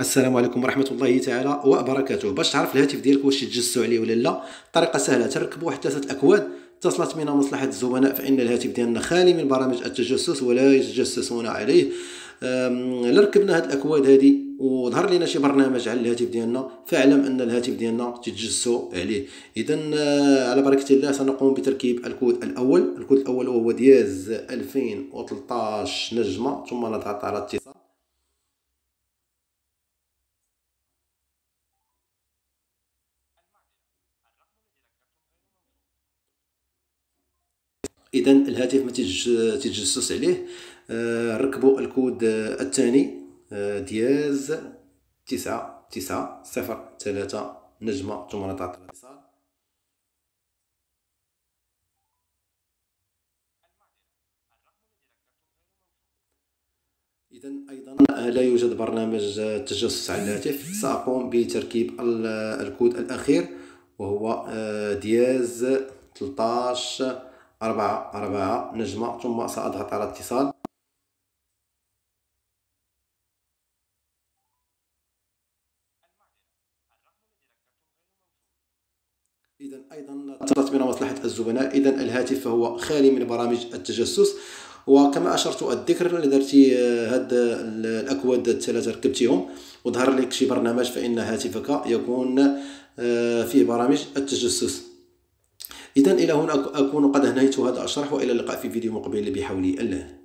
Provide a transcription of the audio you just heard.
السلام عليكم ورحمة الله تعالى وبركاته. باش تعرف الهاتف ديالك واش يتجسسوا عليه ولا لا طريقه سهلة. تركب واحد ثلاثة أكواد اتصلت بنا مصلحة الزبناء فإن الهاتف ديالنا خالي من برامج التجسس ولا يتجسسون عليه. ركبنا هاد الأكواد هذه وظهر لنا شي برنامج على الهاتف ديالنا فاعلم أن الهاتف ديالنا تتجسوا عليه. اذا آه، على بركة الله سنقوم بتركيب الكود الأول. الكود الأول هو دياز 2013 نجمة ثم نضغط على اتصال اذا الهاتف ما تيتجسس عليه. آه، ركبوا الكود الثاني آه، دياز تسعة تسعة صفر ثلاثة نجمة ثم نضغط الاتصال. إذا أيضا لا يوجد برنامج تجسس على الهاتف. سأقوم بتركيب الكود الأخير وهو آه، دياز 13 أربعة أربعة نجمة. ثم سأضغط على اتصال. إذا أيضا اتصلت بنا مصلحة الزبناء. إذا الهاتف فهو خالي من برامج التجسس. وكما أشرت الذكر درتي هاد الأكواد الثلاثه ركبتيهم وظهر لك شي برنامج فإن هاتفك يكون آه، فيه برامج التجسس. إذا إلى هنا أكون قد أنهيت هذا الشرح وإلى اللقاء في فيديو مقبل بحول الله.